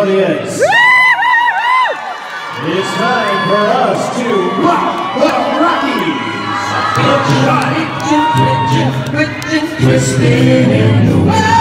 audience. It's time for us to rock the Rockies. Twisting in the way.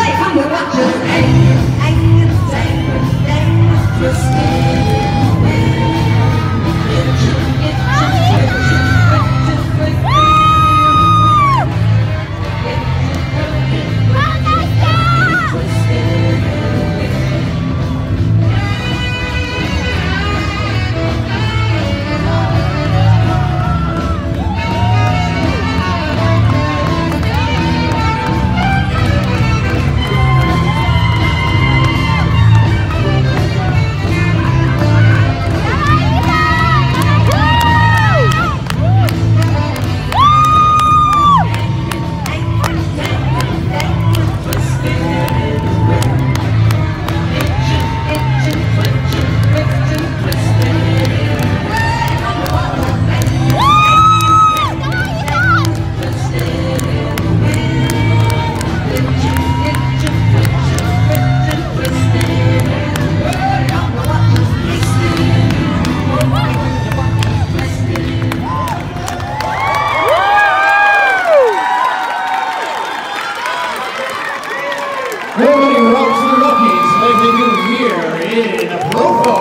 Nobody rubs the Rockies like they do here in Provo.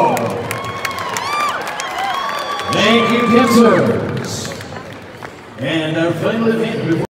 Thank you, Kensers. And our final event